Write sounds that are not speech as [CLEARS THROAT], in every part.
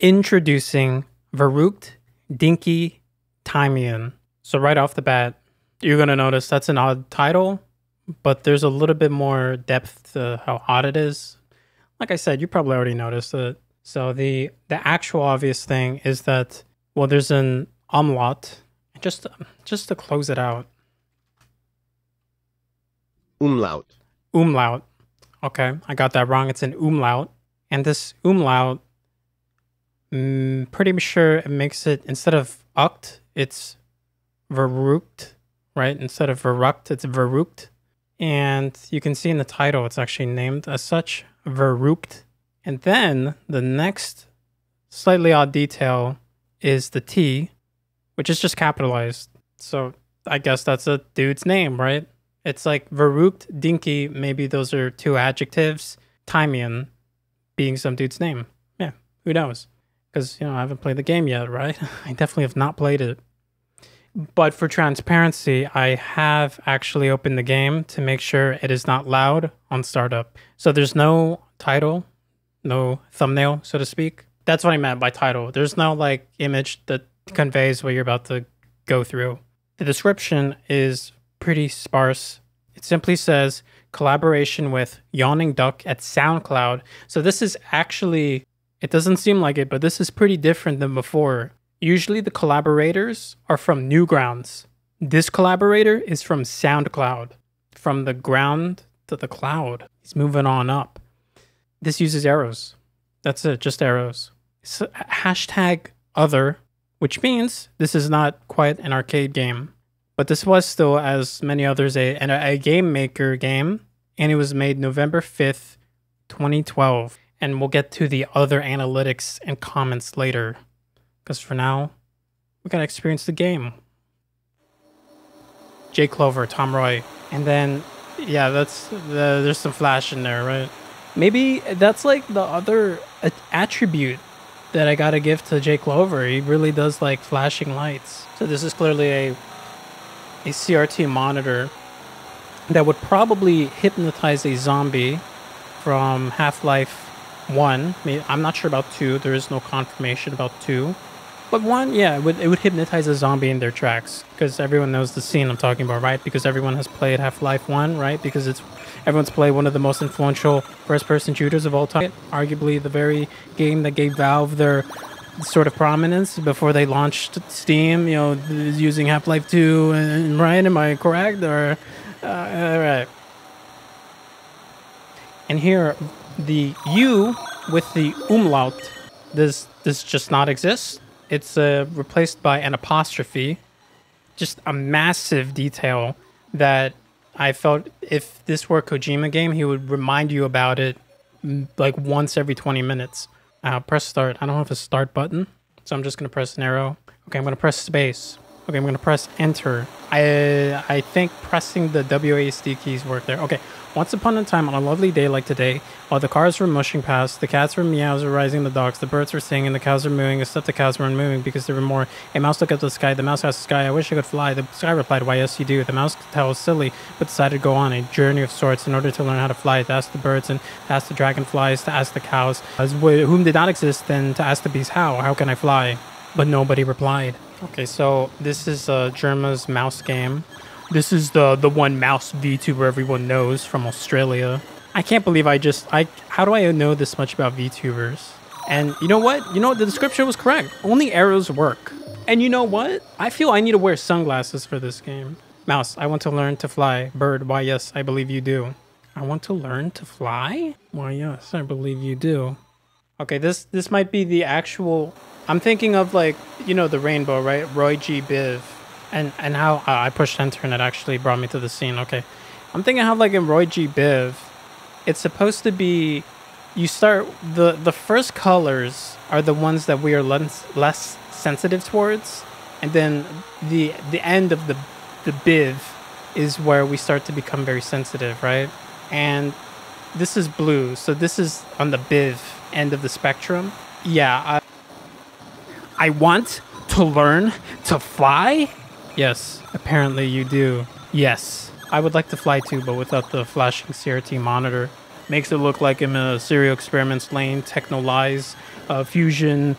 Introducing Verrucht Dinky Thymian. So right off the bat, you're gonna notice that's an odd title, but there's a little bit more depth to how odd it is. Like I said, you probably already noticed it. So the the actual obvious thing is that well, there's an umlaut. Just just to close it out. Umlaut. Umlaut. Okay, I got that wrong. It's an umlaut, and this umlaut, mm, pretty sure it makes it instead of uct, it's verrucht, right? Instead of verrucht, it's verrucht. And you can see in the title, it's actually named as such, verrucht. And then the next slightly odd detail is the T, which is just capitalized. So I guess that's a dude's name, right? It's like verrucht, dinky, maybe those are two adjectives. Thymian being some dude's name. Yeah, who knows? Because, you know, I haven't played the game yet, right? [LAUGHS] I definitely have not played it. But for transparency, I have actually opened the game to make sure it is not loud on startup. So there's no title, no thumbnail, so to speak. That's what I meant by title. There's no like image that conveys what you're about to go through. The description is pretty sparse. It simply says collaboration with Yawning Duck at SoundCloud. So this is actually, it doesn't seem like it, but this is pretty different than before. Usually the collaborators are from Newgrounds. This collaborator is from SoundCloud. From the ground to the cloud. He's moving on up. This uses arrows. That's it, just arrows. So, hashtag other, which means this is not quite an arcade game. But this was still, as many others, a, a game maker game. And it was made November 5th, 2012. And we'll get to the other analytics and comments later. Because for now, we gotta experience the game. Jake Clover, Tom Roy, and then yeah, that's the, there's some flash in there, right? Maybe that's like the other attribute that I gotta give to Jake Clover. He really does like flashing lights. So this is clearly a a CRT monitor that would probably hypnotize a zombie from Half 1. I'm not sure about 2, there is no confirmation about 2. But one, yeah, it would, it would hypnotize a zombie in their tracks because everyone knows the scene I'm talking about, right? Because everyone has played Half Life 1, right? Because it's everyone's played one of the most influential first person shooters of all time. Arguably the very game that gave Valve their sort of prominence before they launched Steam, you know, using Half Life 2, and, right? Am I correct? Or, uh, all right. And here, the U with the umlaut, does this just not exist? It's uh, replaced by an apostrophe. Just a massive detail that I felt if this were a Kojima game, he would remind you about it mm, like once every 20 minutes. Uh, press start. I don't have a start button, so I'm just gonna press an arrow. Okay, I'm gonna press space. Okay, I'm gonna press enter. I I think pressing the WASD keys work there. Okay, once upon a time, on a lovely day like today, while the cars were mushing past, the cats were meows were rising the dogs, the birds were singing, the cows were mooing, except the cows weren't mooing because there were more. A mouse looked up to the sky. The mouse asked the sky, I wish I could fly. The sky replied, Why, yes, you do. The mouse could tell was silly, but decided to go on a journey of sorts in order to learn how to fly, to ask the birds and to ask the dragonflies, to ask the cows, as whom did not exist, then to ask the bees, How? How can I fly? But nobody replied. Okay, so this is uh, Jerma's mouse game. This is the the one mouse VTuber everyone knows from Australia. I can't believe I just I how do I know this much about VTubers? And you know what? You know what the description was correct. Only arrows work. And you know what? I feel I need to wear sunglasses for this game. Mouse, I want to learn to fly. Bird, why yes, I believe you do. I want to learn to fly? Why yes, I believe you do. Okay, this this might be the actual I'm thinking of like, you know, the rainbow, right? Roy G. Biv and and how uh, I pushed enter and it actually brought me to the scene. Okay, I'm thinking how like in Roy G. Biv, it's supposed to be you start the the first colors are the ones that we are less less sensitive towards, and then the the end of the the Biv is where we start to become very sensitive, right? And this is blue, so this is on the Biv end of the spectrum. Yeah, I, I want to learn to fly Yes, apparently you do. Yes. I would like to fly too, but without the flashing CRT monitor. makes it look like I'm in a serial experiments Lain, techno lies, uh, fusion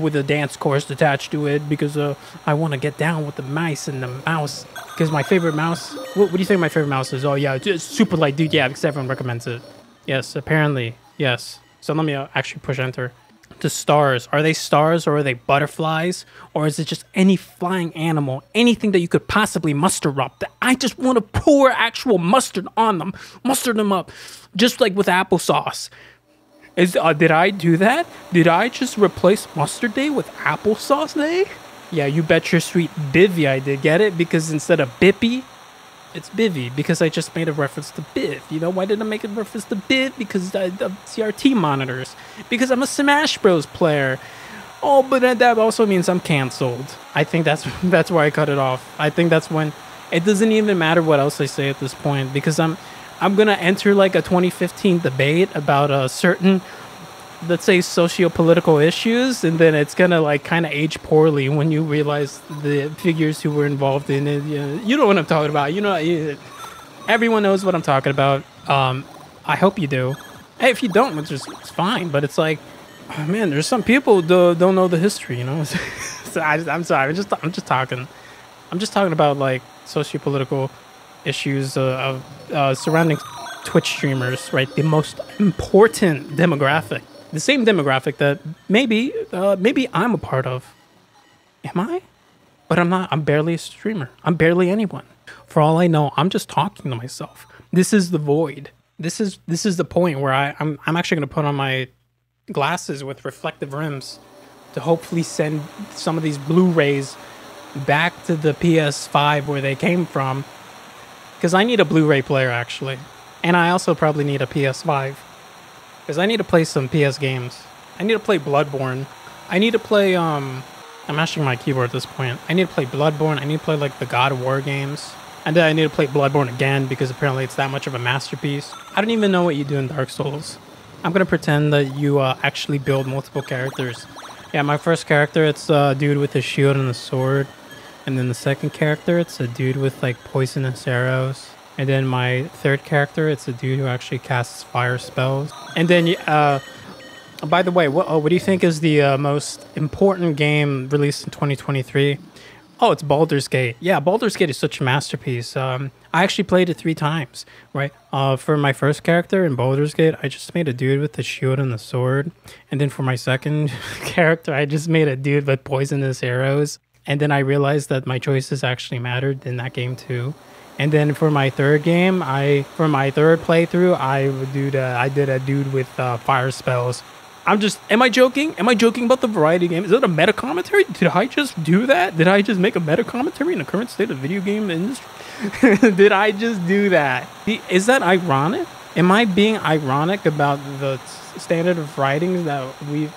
with a dance course attached to it because uh, I want to get down with the mice and the mouse. Because my favorite mouse, what, what, do you think my favorite mouse is? Oh yeah, it's super light, dude. Yeah, because everyone recommends it. Yes, apparently, yes. So let me uh, actually push enter to stars. Are they stars or are they butterflies? Or is it just any flying animal, anything that you could possibly muster up? That I just want to pour actual mustard on them, mustard them up, just like with applesauce. Is uh, did I do that? Did I just replace mustard day with applesauce day? Yeah, you bet your sweet bivy I did. Get it? Because instead of bippy, it's Bivy because I just made a reference to Biv. You know, why did I make a reference to Biv? Because I, the CRT monitors. Because I'm a Smash Bros. player. Oh, but that also means I'm canceled. I think that's [LAUGHS] that's why I cut it off. I think that's when it doesn't even matter what else I say at this point because I'm I'm gonna enter like a 2015 debate about a certain let's say socio-political issues and then it's gonna like kind of age poorly when you realize the figures who were involved in it you know, you know what i'm talking about. You know everyone knows what i'm talking about. Um, i hope you do. Hey, if you don't which is it's fine but it's like oh, man there's some people do, don't know the history you know? [LAUGHS] So I am sorry I'm just i'm just talking. I'm just talking about like socio-political issues uh, uh, surrounding twitch streamers right? The most important demographic the same demographic that maybe uh, maybe I'm a part of. Am I? But I'm not. I'm barely a streamer. I'm barely anyone. For all I know, I'm just talking to myself. This is the void. This is this is the point where I, I'm I'm actually gonna put on my glasses with reflective rims to hopefully send some of these Blu-rays back to the PS5 where they came from. Because I need a Blu-ray player actually, and I also probably need a PS5. Because I need to play some PS games. I need to play Bloodborne. I need to play, um... I'm mashing my keyboard at this point. I need to play Bloodborne. I need to play, like, the God of War games. And then I need to play Bloodborne again because apparently it's that much of a masterpiece. I don't even know what you do in Dark Souls. I'm gonna pretend that you uh, actually build multiple characters. Yeah, my first character, it's a dude with a shield and a sword. And then the second character, it's a dude with like poisonous arrows. And then my third character, it's a dude who actually casts fire spells. And then, uh, by the way, what, oh, what do you think is the uh, most important game released in 2023? Oh, it's Baldur's Gate. Yeah, Baldur's Gate is such a masterpiece. Um, I actually played it three times, right? Uh, for my first character in Baldur's Gate, I just made a dude with the shield and the sword. And then for my second [LAUGHS] character, I just made a dude with poisonous arrows. And then I realized that my choices actually mattered in that game too. And then for my third game, I for my third playthrough, I would do the I did a dude with uh, fire spells. I'm just am I joking? Am I joking about the variety game? Is that a meta commentary? Did I just do that? Did I just make a meta commentary in the current state of video game industry? [LAUGHS] did I just do that? Is that ironic? Am I being ironic about the standard of writings that we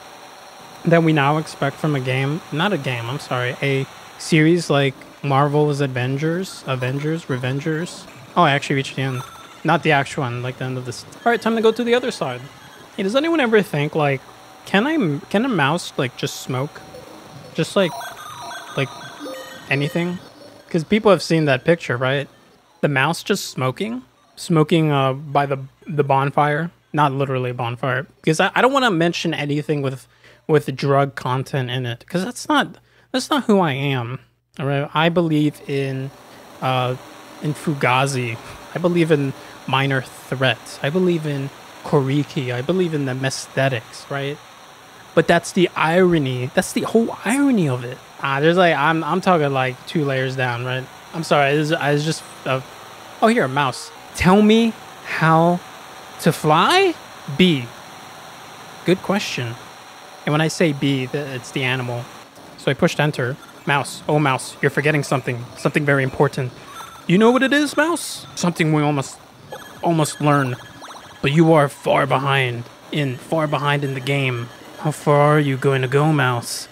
that we now expect from a game? Not a game. I'm sorry, a series like Marvel's Avengers, Avengers, Revengers. Oh, I actually reached the end. Not the actual one, like the end of this. All right, time to go to the other side. Hey, does anyone ever think like, can I, can a mouse like just smoke, just like, like, anything? Because people have seen that picture, right? The mouse just smoking, smoking uh by the the bonfire, not literally bonfire. Because I, I don't want to mention anything with with drug content in it, because that's not that's not who I am. All right, I believe in uh, in Fugazi. I believe in minor threats. I believe in Koriki. I believe in the aesthetics, right? But that's the irony. That's the whole irony of it. Ah, there's like I'm I'm talking like two layers down, right? I'm sorry. I was, I was just uh, oh here a mouse. Tell me how to fly. B. Good question. And when I say B, it's the animal. So I pushed enter. Mouse, oh Mouse, you're forgetting something. Something very important. You know what it is, Mouse? Something we almost almost learn. But you are far behind in far behind in the game. How far are you going to go, Mouse?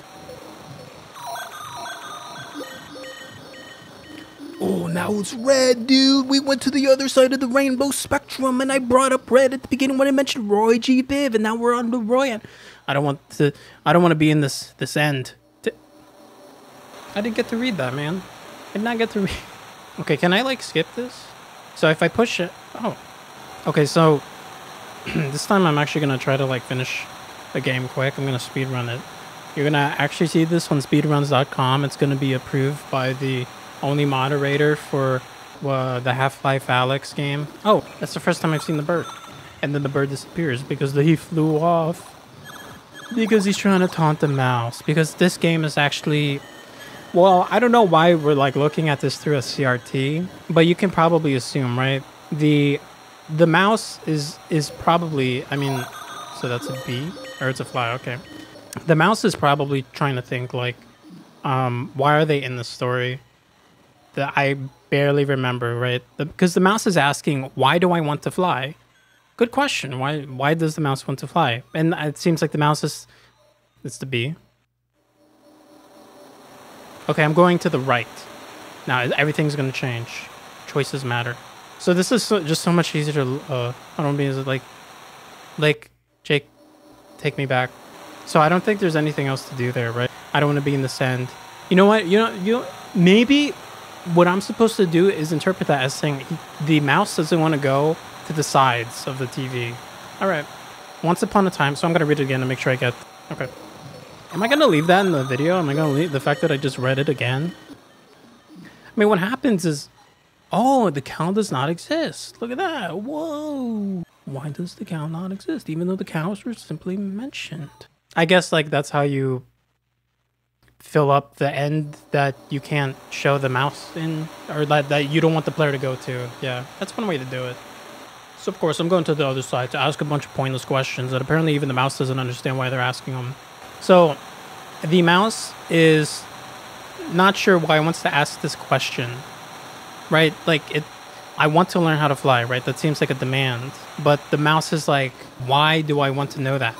Oh, now it's red, dude. We went to the other side of the rainbow spectrum, and I brought up red at the beginning when I mentioned Roy G. Biv, and now we're on the Roy. I don't want to. I don't want to be in this this end. I didn't get to read that, man. I did not get to read. [LAUGHS] Okay, can I like skip this? So if I push it, oh, okay. So [CLEARS THROAT] this time I'm actually gonna try to like finish the game quick. I'm gonna speed run it. You're gonna actually see this on speedruns.com. It's gonna be approved by the only moderator for uh, the Half-Life Alyx game. Oh, that's the first time I've seen the bird. And then the bird disappears because the he flew off. Because he's trying to taunt the mouse. Because this game is actually well, I don't know why we're like looking at this through a CRT, but you can probably assume, right? The the mouse is is probably I mean, so that's a bee or it's a fly, okay. The mouse is probably trying to think like um why are they in the story? That I barely remember, right? Because the, the mouse is asking, "Why do I want to fly?" Good question. Why why does the mouse want to fly? And it seems like the mouse is it's the bee. Okay, I'm going to the right. Now everything's going to change. Choices matter. So this is so, just so much easier to. Uh, I don't mean is it like, like Jake, take me back. So I don't think there's anything else to do there, right? I don't want to be in the sand. You know what? You know you maybe what I'm supposed to do is interpret that as saying he, the mouse doesn't want to go to the sides of the TV. All right. Once upon a time. So I'm gonna read it again to make sure I get. Okay. Am I to leave that in the video? Am I to leave the fact that I just read it again? I mean, what happens is, oh, the cow does not exist. Look at that. Whoa. Why does the cow not exist, even though the cows were simply mentioned? I guess, like, that's how you fill up the end that you can't show the mouse in, or that, that you don't want the player to go to. Yeah, that's one way to do it. So, of course, I'm going to the other side to ask a bunch of pointless questions that apparently even the mouse doesn't understand why they're asking them. So the mouse is not sure why it wants to ask this question, right? Like it, I want to learn how to fly, right? That seems like a demand, but the mouse is like, why do I want to know that?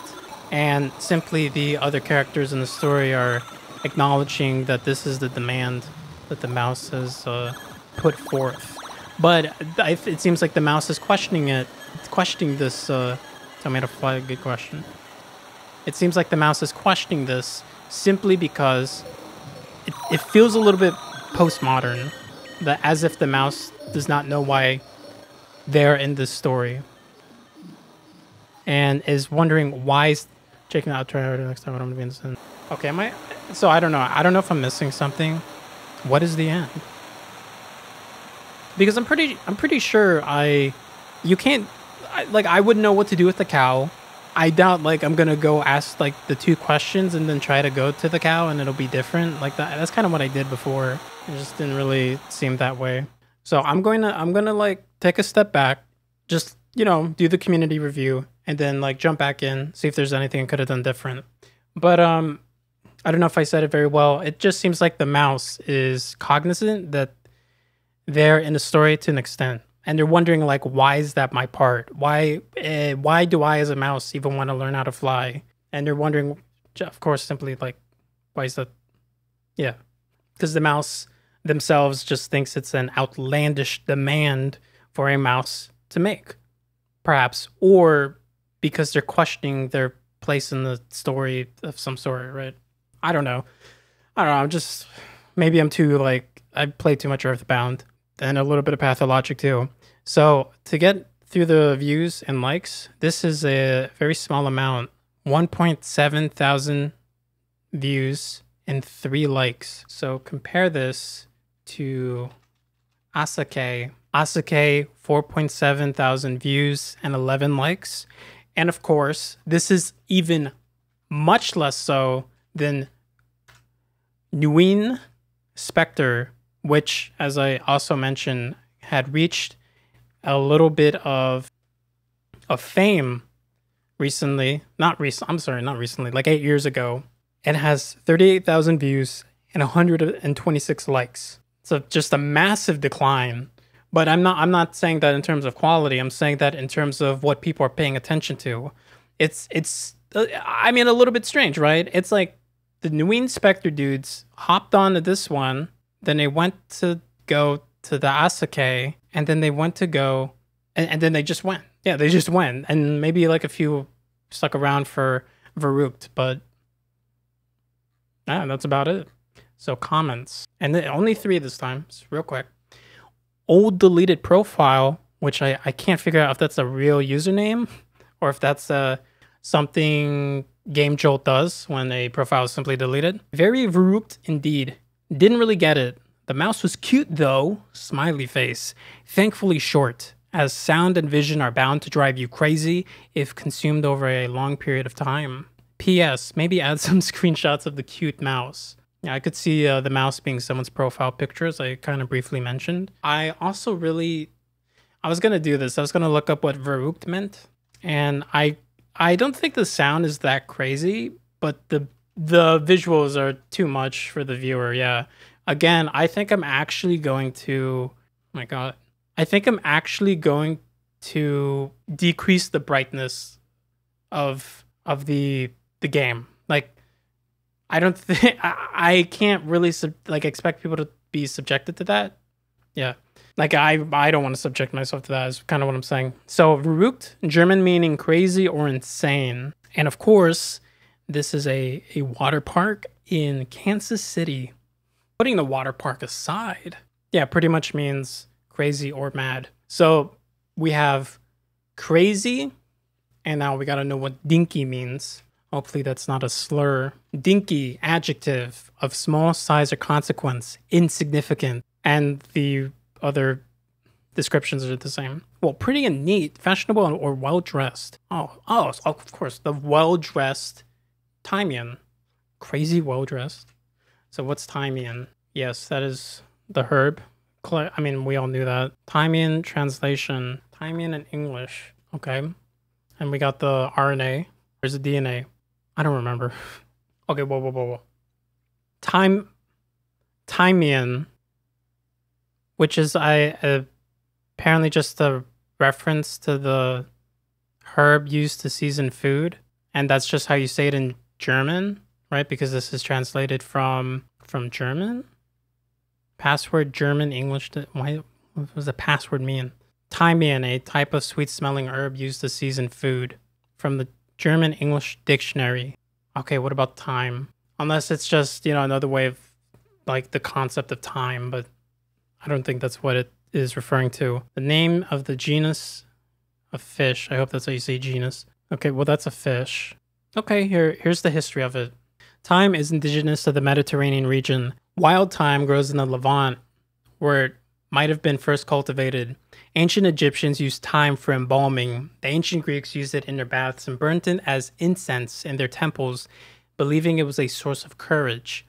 And simply the other characters in the story are acknowledging that this is the demand that the mouse has uh, put forth. But it seems like the mouse is questioning it, questioning this. Uh, tell me how to fly. Good question. It seems like the mouse is questioning this simply because it, it feels a little bit postmodern, that as if the mouse does not know why they're in this story, and is wondering why is checking out try next time I'm be in. Okay, am I? So I don't know. I don't know if I'm missing something. What is the end? Because I'm pretty, I'm pretty sure I, you can't, I, like I wouldn't know what to do with the cow. I doubt like I'm gonna go ask like the two questions and then try to go to the cow and it'll be different. Like that that's kind of what I did before. It just didn't really seem that way. So I'm going to I'm gonna like take a step back, just you know, do the community review and then like jump back in, see if there's anything I could have done different. But um I don't know if I said it very well. It just seems like the mouse is cognizant that they're in the story to an extent and they're wondering like why is that my part? Why uh, why do i as a mouse even want to learn how to fly? And they're wondering of course simply like why is that yeah. Because the mouse themselves just thinks it's an outlandish demand for a mouse to make perhaps or because they're questioning their place in the story of some sort right? I don't know. I don't know i'm just maybe i'm too like i play too much earthbound and a little bit of pathologic too so to get through the views and likes, this is a very small amount 1.7 thousand views and three likes. So compare this to Asake. Asake, 4.7 thousand views and 11 likes. And of course, this is even much less so than Nguyen Spectre, which, as I also mentioned, had reached a little bit of of fame recently. Not recent. I'm sorry, not recently. Like eight years ago, it has 38,000 views and 126 likes. So just a massive decline. But I'm not. I'm not saying that in terms of quality. I'm saying that in terms of what people are paying attention to. It's it's. Uh, I mean, a little bit strange, right? It's like the Nguyen Spectre dudes hopped onto this one, then they went to go to the Asake, and then they went to go, and, and then they just went. Yeah, they just went, and maybe like a few stuck around for Verrucht, but yeah, that's about it. So comments, and then only three this time. It's real quick. Old deleted profile, which I I can't figure out if that's a real username [LAUGHS] or if that's uh, something Game Jolt does when a profile is simply deleted. Very verruckt indeed. Didn't really get it. The mouse was cute though, smiley face. Thankfully short, as sound and vision are bound to drive you crazy if consumed over a long period of time. P.S. Maybe add [LAUGHS] some screenshots of the cute mouse. Yeah, I could see uh, the mouse being someone's profile picture, as I kind of briefly mentioned. I also really, I was gonna do this. I was gonna look up what verruckt meant, and I, I don't think the sound is that crazy, but the the visuals are too much for the viewer. Yeah, again, I think I'm actually going to, oh my God, I think I'm actually going to decrease the brightness of of the the game. Like, I don't [LAUGHS] think I, I can't really sub- like expect people to be subjected to that. Yeah, like I I don't want to subject myself to that. Is kind of what I'm saying. So verrückt, German meaning crazy or insane, and of course, this is a a water park in Kansas City, putting the water park aside, yeah, pretty much means crazy or mad. So we have crazy, and now we gotta know what dinky means. Hopefully that's not a slur. Dinky, adjective of small size or consequence, insignificant, and the other descriptions are the same. Well, pretty and neat, fashionable or well dressed. Oh, oh, of course, the well dressed Thymian. Crazy well dressed. So what's Thymian? Yes, that is the herb. I mean, we all knew that. Thymian translation. Thymian in English. Okay. And we got the RNA. Where's the DNA? I don't remember. [LAUGHS] Okay, whoa, whoa, whoa, whoa. Time, Thymian, which is I uh, apparently just a reference to the herb used to season food, and that's just how you say it in German, right? Because this is translated from from German. Password German English. Why? What does the password mean? Thymian, a type of sweet-smelling herb used to season food, from the German English dictionary. Okay, what about time? Unless it's just you know another way of like the concept of time, but I don't think that's what it is referring to. The name of the genus of fish. I hope that's how you say genus. Okay, well that's a fish. Okay, here here's the history of it. Thyme is indigenous to the Mediterranean region. Wild thyme grows in the Levant, where it might have been first cultivated. Ancient Egyptians used thyme for embalming. The ancient Greeks used it in their baths and burnt it as incense in their temples, believing it was a source of courage.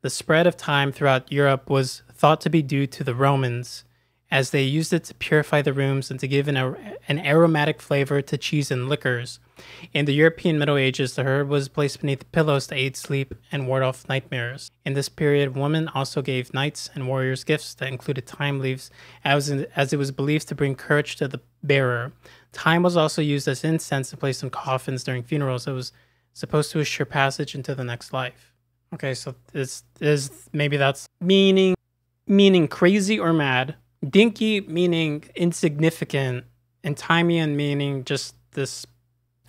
The spread of thyme throughout Europe was thought to be due to the Romans, as they used it to purify the rooms and to give an, an aromatic flavor to cheese and liquors. In the European Middle Ages, the herb was placed beneath pillows to aid sleep and ward off nightmares. In this period, women also gave knights and warriors gifts that included thyme leaves, as, in, as it was believed to bring courage to the bearer. Thyme was also used as incense and placed in coffins during funerals. It was supposed to assure passage into the next life. Okay, so this is maybe that's meaning meaning crazy or mad. Dinky meaning insignificant, and Thymian meaning just this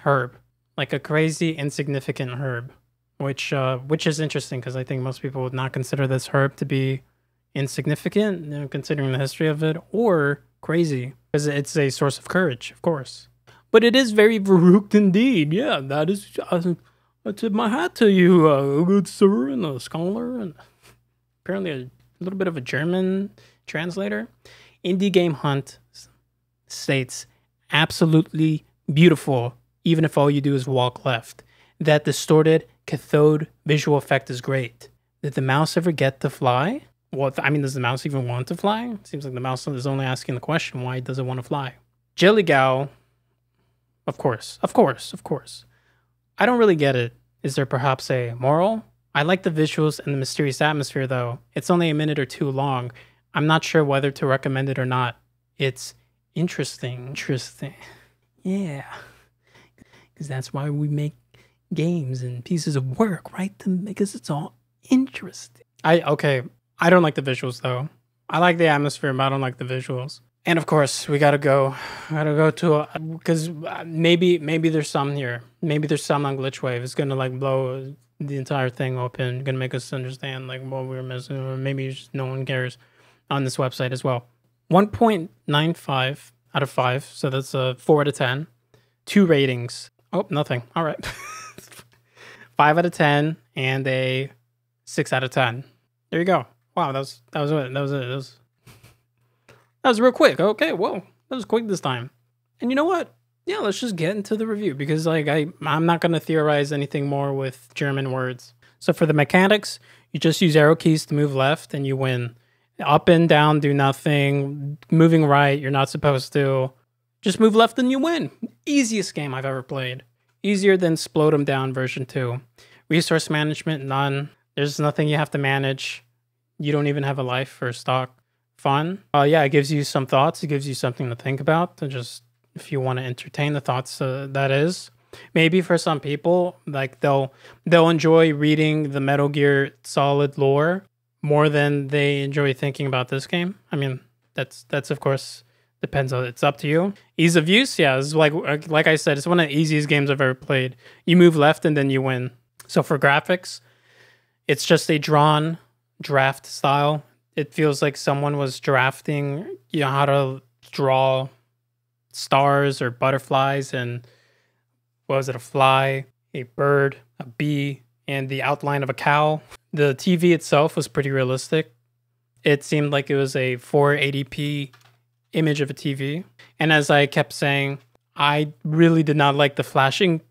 herb, like a crazy insignificant herb, which uh, which is interesting because I think most people would not consider this herb to be insignificant, you know, considering the history of it, or crazy because it's a source of courage, of course. But it is very verruckt indeed. Yeah, that is. Uh, I tip my hat to you, uh, good sir, and a scholar, and apparently a little bit of a German translator. Indie Game Hunt states absolutely beautiful, even if all you do is walk left. That distorted cathode visual effect is great. Did the mouse ever get to fly? Well, I mean, does the mouse even want to fly? Seems like the mouse is only asking the question, why does it want to fly? Jilligow, of course, of course, of course. I don't really get it. Is there perhaps a moral? I like the visuals and the mysterious atmosphere, though. It's only a minute or two long. I'm not sure whether to recommend it or not. It's interesting. Interesting. Yeah. Because that's why we make games and pieces of work, right? Because it's all interesting. I, okay. I don't like the visuals, though. I like the atmosphere, but I don't like the visuals. And of course, we gotta go. Gotta go to because uh, maybe maybe there's some here. Maybe there's some on Glitchwave. It's gonna like blow the entire thing open, gonna make us understand like what we are missing, or maybe just no one cares on this website as well. 1.95 out of 5, so that's a 4 out of 10. two ratings. Oh, nothing. All right. [LAUGHS] Five out of ten and a six out of ten. There you go. Wow, that was that was it. That was it. That was that was real quick. Okay, whoa, that was quick this time. And you know what? Yeah, let's just get into the review because like I I'm not gonna theorize anything more with German words. So for the mechanics, you just use arrow keys to move left and you win. Up and down, do nothing. Moving right, you're not supposed to. Just move left and you win. Easiest game I've ever played. Easier than Splodem Down version 2. Resource management, none. There's nothing you have to manage. You don't even have a life or stock. Fun. Uh, yeah, it gives you some thoughts. It gives you something to think about. To just if you want to entertain the thoughts, uh, that is. Maybe for some people, like they'll they'll enjoy reading the Metal Gear Solid lore more than they enjoy thinking about this game. I mean, that's that's of course depends on it's up to you. Ease of use, yeah, it's like like I said, it's one of the easiest games I've ever played. You move left and then you win. So for graphics, it's just a drawn draft style. It feels like someone was drafting you know how to draw stars or butterflies and what was it a fly, a bird, a bee, and the outline of a cow. The TV itself was pretty realistic. It seemed like it was a 480p image of a TV. And as I kept saying, I really did not like the flashing.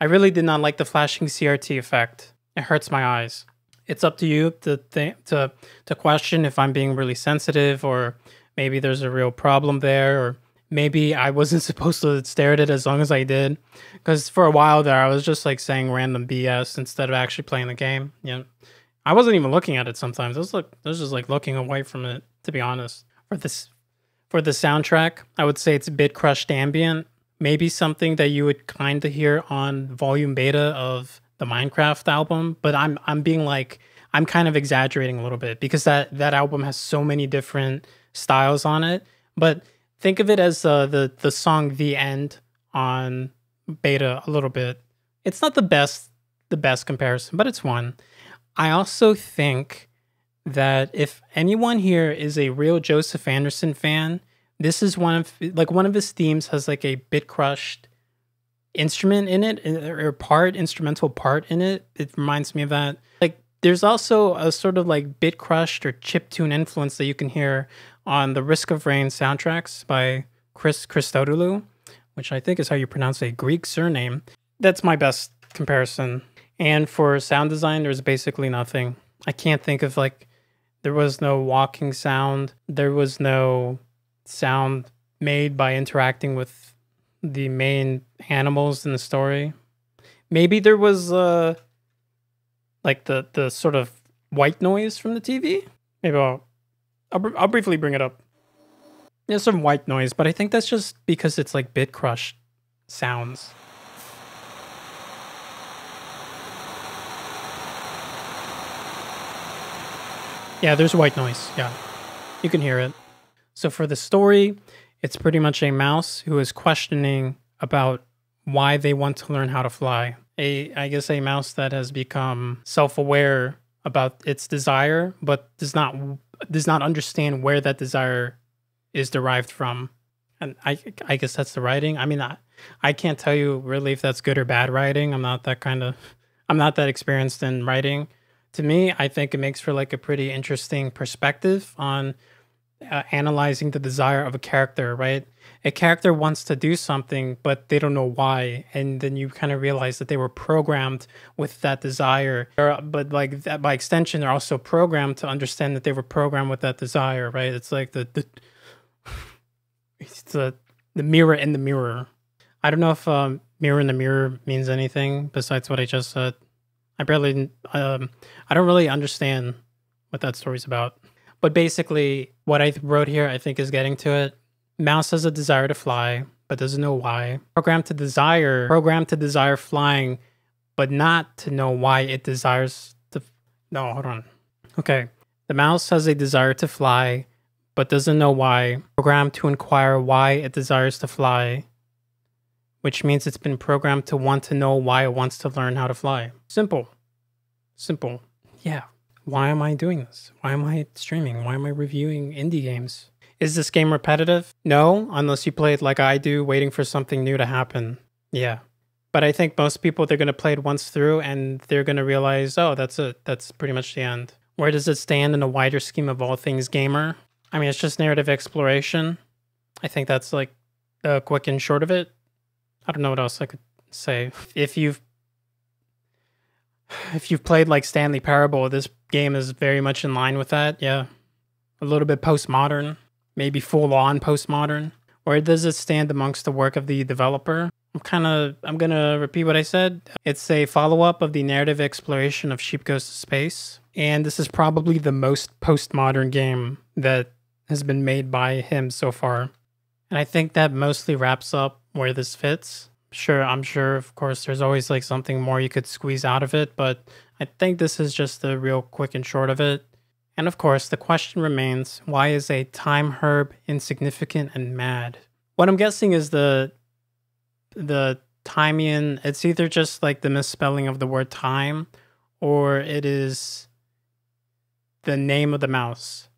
I really did not like the flashing CRT effect. It hurts my eyes. It's up to you to to to question if I'm being really sensitive or maybe there's a real problem there or maybe I wasn't [LAUGHS] supposed to stare at it as long as I did. Because for a while there, I was just like saying random BS instead of actually playing the game. You know, I wasn't even looking at it sometimes. I was like, I was just like looking away from it. To be honest, for this, for the soundtrack, I would say it's a bit crushed ambient. Maybe something that you would kind of hear on volume beta of the Minecraft album. But I'm I'm being like I'm kind of exaggerating a little bit because that that album has so many different styles on it. But think of it as uh, the the song "The End" on beta a little bit. It's not the best the best comparison, but it's one. I also think that if anyone here is a real Joseph Anderson fan, this is one of like one of his themes has like a bit crushed instrument in it or part instrumental part in it. It reminds me of that. Like there's also a sort of like bit crushed or chip tune influence that you can hear on the Risk of Rain soundtracks by Chris Christodoulou, which I think is how you pronounce a Greek surname. That's my best comparison. And for sound design, there's basically nothing. I can't think of like there was no walking sound. There was no sound made by interacting with the main animals in the story. Maybe there was uh like the the sort of white noise from the TV. Maybe I'll I'll, I'll briefly bring it up. There's some white noise, but I think that's just because it's like bit crush sounds. Yeah, there's white noise. Yeah, you can hear it. So for the story, it's pretty much a mouse who is questioning about why they want to learn how to fly. A I guess a mouse that has become self-aware about its desire but does not does not understand where that desire is derived from. And I I guess that's the writing. I mean I, I can't tell you really if that's good or bad writing. I'm not that kind of I'm not that experienced in writing. To me, I think it makes for like a pretty interesting perspective on uh, analyzing the desire of a character, right? A character wants to do something, but they don't know why, and then you kind of realize that they were programmed with that desire. But like that, by extension, they're also programmed to understand that they were programmed with that desire, right? It's like the the it's the the mirror in the mirror. I don't know if um, mirror in the mirror means anything besides what I just said. I barely, um, I don't really understand what that story's about. But basically, what I wrote here, I think, is getting to it. Mouse has a desire to fly, but doesn't know why. Programmed to desire, programmed to desire flying, but not to know why it desires to. No, hold on. Okay. The mouse has a desire to fly, but doesn't know why. Programmed to inquire why it desires to fly, which means it's been programmed to want to know why it wants to learn how to fly. Simple. Simple. Yeah why am I doing this? Why am I streaming? Why am I reviewing indie games? Is this game repetitive? No, unless you play it like I do, waiting for something new to happen. Yeah. But I think most people they're gonna play it once through and they're gonna realize, oh, that's it. That's pretty much the end. Where does it stand in a wider scheme of all things gamer? I mean, it's just narrative exploration. I think that's like the quick and short of it. I don't know what else I could say. If you've if you've played like Stanley Parable, this game is very much in line with that. Yeah. A little bit postmodern, maybe full on postmodern. Where does it stand amongst the work of the developer? I'm kind of I'm going to repeat what I said. It's a follow-up of the narrative exploration of Sheep Goes to Space, and this is probably the most postmodern game that has been made by him so far. And I think that mostly wraps up where this fits. Sure, I'm sure, of course, there's always like something more you could squeeze out of it, but I think this is just the real quick and short of it. And of course, the question remains why is a time herb insignificant and mad? What I'm guessing is the the Thymian, it's either just like the misspelling of the word time or it is the name of the mouse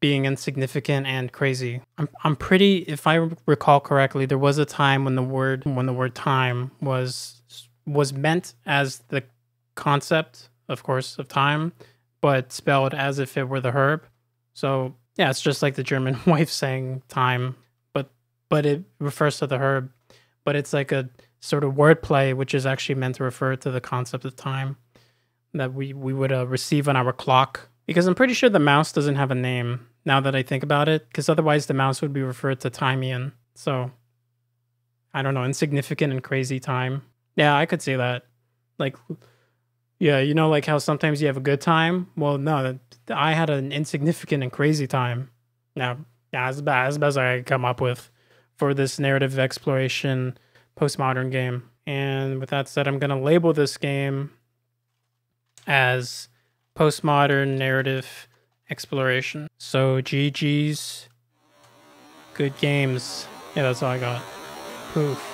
being insignificant and crazy. I'm I'm pretty if I recall correctly, there was a time when the word when the word time was was meant as the concept, of course, of time, but spelled as if it were the herb. So yeah, it's just like the German [LAUGHS] wife saying time, but but it refers to the herb. But it's like a sort of wordplay, which is actually meant to refer to the concept of time that we we would uh, receive on our clock. Because I'm pretty sure the mouse doesn't have a name now that I think about it, because otherwise the mouse would be referred to Thymian. So I don't know, insignificant and crazy time. Yeah, I could see that. Like, yeah, you know, like how sometimes you have a good time. Well, no, I had an insignificant and crazy time. Now, yeah, as as best I could come up with for this narrative exploration postmodern game. And with that said, I'm gonna label this game as postmodern narrative exploration. So GG's good games. Yeah, that's all I got. Poof.